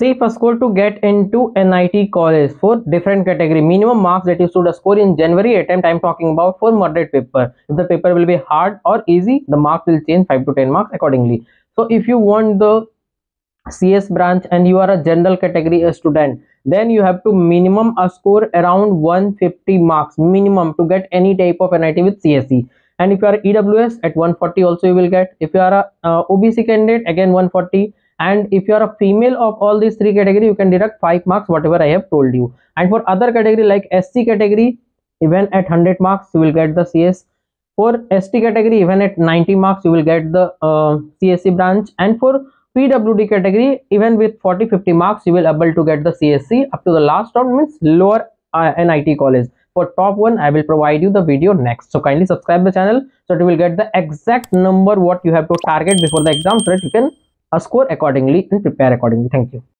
safe score to get into NIT college. For different category. Minimum marks that you should score in January attempt. I'm talking about for moderate paper. If the paper will be hard or easy the marks will change 5 to 10 marks accordingly. So if you want the CS branch and you are a general category student then you have to minimum a score around 150 marks minimum to get any type of NIT with CSE and if you are EWS at 140 also you will get. If you are a uh, OBC candidate again 140 and if you are a female of all these three category you can deduct 5 marks whatever i have told you. And for other category like sc category even at 100 marks you will get the cs for st category even at 90 marks you will get the uh, csc branch. And for pwd category even with 40 50 marks you will able to get the csc up to the last round means lower uh, nit college. For top one i will provide you the video next. So kindly subscribe the channel so that you will get the exact number what you have to target before the exam. So that you can score accordingly and prepare accordingly. Thank you